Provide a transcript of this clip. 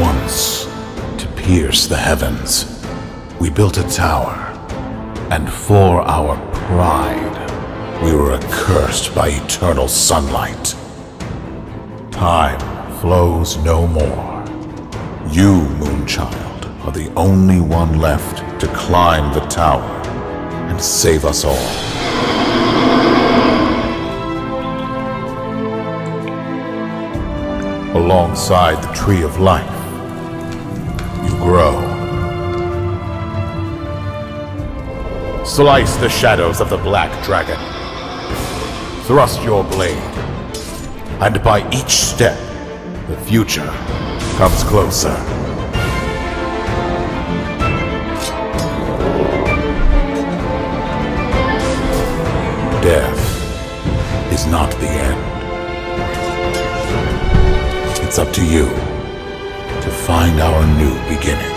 Once, to pierce the heavens, we built a tower, and for our pride, we were accursed by eternal sunlight. Time flows no more. You, Moonchild, are the only one left to climb the tower and save us all. Alongside the Tree of Life, you grow. Slice the shadows of the Black Dragon. Thrust your blade. And by each step, the future comes closer. Death is not the end. It's up to you to find our new beginning.